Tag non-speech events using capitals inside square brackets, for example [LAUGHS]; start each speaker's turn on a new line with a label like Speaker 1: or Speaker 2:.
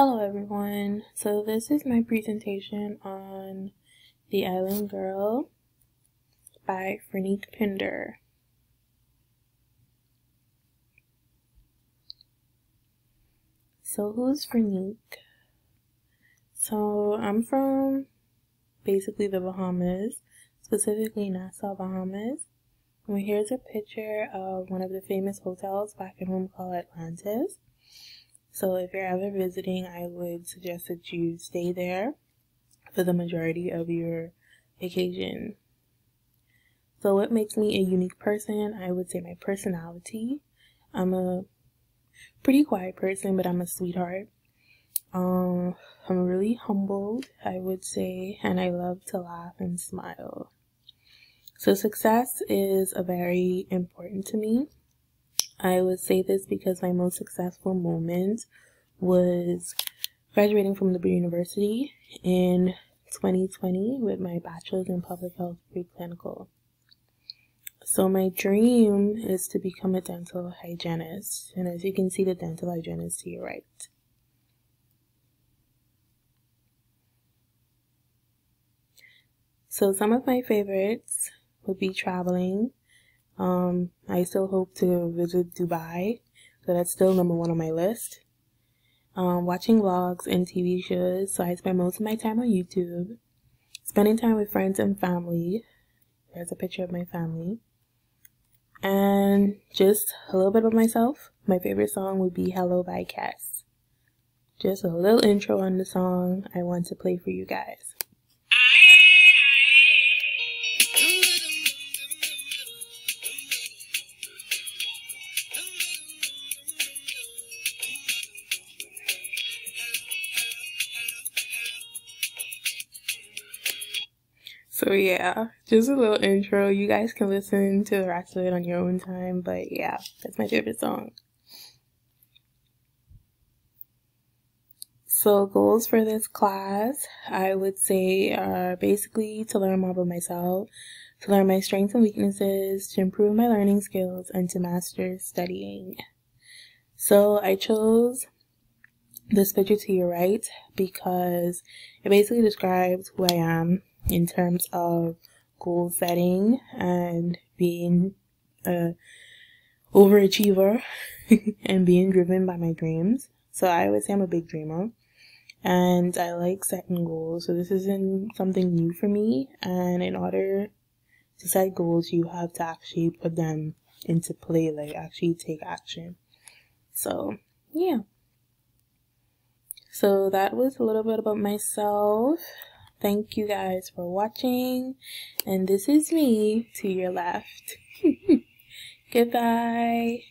Speaker 1: Hello everyone, so this is my presentation on The Island Girl by Fernique Pinder. So who's Fernique? So I'm from basically the Bahamas, specifically Nassau, Bahamas. And here's a picture of one of the famous hotels back in home called Atlantis. So if you're ever visiting, I would suggest that you stay there for the majority of your vacation. So what makes me a unique person? I would say my personality. I'm a pretty quiet person, but I'm a sweetheart. Um, I'm really humbled, I would say, and I love to laugh and smile. So success is a very important to me. I would say this because my most successful moment was graduating from Liberty University in 2020 with my bachelor's in public health preclinical. So my dream is to become a dental hygienist. And as you can see, the dental hygienist to your right. So some of my favorites would be traveling, um, I still hope to visit Dubai, so that's still number one on my list. Um, watching vlogs and TV shows, so I spend most of my time on YouTube. Spending time with friends and family. There's a picture of my family. And just a little bit about myself. My favorite song would be Hello by Kes. Just a little intro on the song I want to play for you guys. So yeah, just a little intro. You guys can listen to the it on your own time, but yeah, that's my favorite song. So goals for this class, I would say are basically to learn more about myself, to learn my strengths and weaknesses, to improve my learning skills, and to master studying. So I chose this picture to your right because it basically describes who I am in terms of goal setting and being a overachiever [LAUGHS] and being driven by my dreams. So I would say I'm a big dreamer and I like setting goals. So this isn't something new for me. And in order to set goals, you have to actually put them into play, like actually take action. So yeah. So that was a little bit about myself. Thank you guys for watching. And this is me to your left. [LAUGHS] Goodbye.